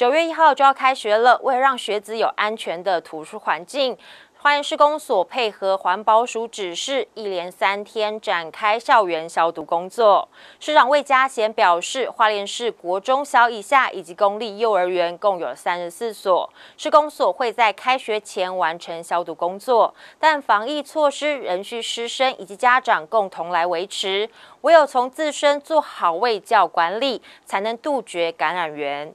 九月一号就要开学了，为了让学子有安全的图书环境。花莲施工所配合环保署指示，一连三天展开校园消毒工作。市长魏家贤表示，花莲市国中小以下以及公立幼儿园共有三十四所，施工所会在开学前完成消毒工作，但防疫措施仍需师生以及家长共同来维持。唯有从自身做好卫教管理，才能杜绝感染源。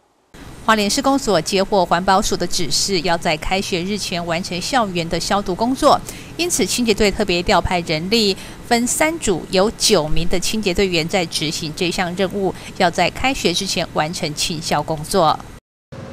花莲市公所接获环保署的指示，要在开学日前完成校园的消毒工作，因此清洁队特别调派人力，分三组，有九名的清洁队员在执行这项任务，要在开学之前完成清消工作。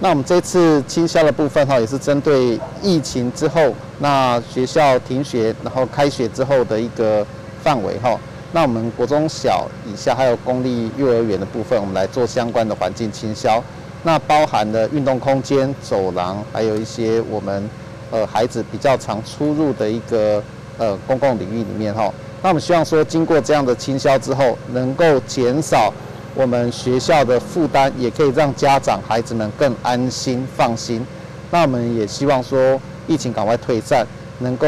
那我们这次清消的部分哈，也是针对疫情之后，那学校停学，然后开学之后的一个范围哈。那我们国中小以下还有公立幼儿园的部分，我们来做相关的环境清消。那包含了运动空间、走廊，还有一些我们呃孩子比较常出入的一个呃公共领域里面哈。那我们希望说，经过这样的清消之后，能够减少我们学校的负担，也可以让家长孩子们更安心放心。那我们也希望说，疫情赶快退散，能够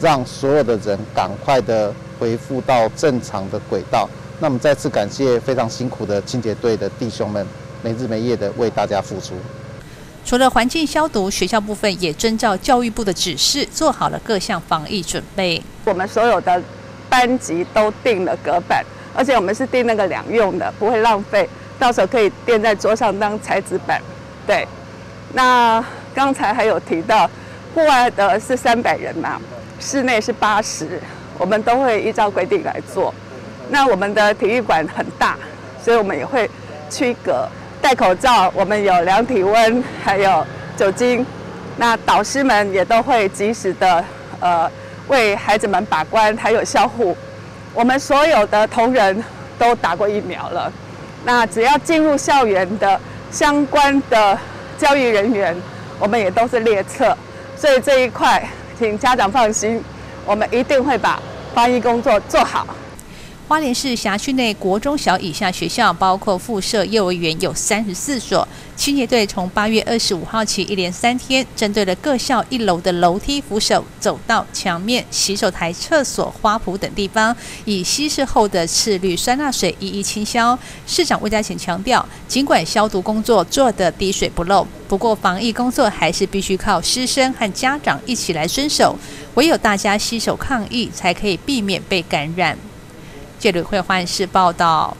让所有的人赶快的恢复到正常的轨道。那我们再次感谢非常辛苦的清洁队的弟兄们。没日没夜的为大家付出。除了环境消毒，学校部分也遵照教育部的指示，做好了各项防疫准备。我们所有的班级都订了隔板，而且我们是订那个两用的，不会浪费，到时候可以垫在桌上当材质板。对，那刚才还有提到，户外的是三百人嘛，室内是八十，我们都会依照规定来做。那我们的体育馆很大，所以我们也会区隔。戴口罩，我们有量体温，还有酒精。那导师们也都会及时的，呃，为孩子们把关，还有消护。我们所有的同仁都打过疫苗了。那只要进入校园的相关的教育人员，我们也都是列册。所以这一块，请家长放心，我们一定会把防疫工作做好。花莲市辖区内国中小以下学校，包括附设幼儿园有三十四所。清洁队从八月二十五号起，一连三天，针对了各校一楼的楼梯扶手、走道、墙面、洗手台、厕所、花圃等地方，以稀释后的次氯酸钠水一一清消。市长魏家贤强调，尽管消毒工作做得滴水不漏，不过防疫工作还是必须靠师生和家长一起来遵守，唯有大家携手抗疫，才可以避免被感染。记者会换市报道。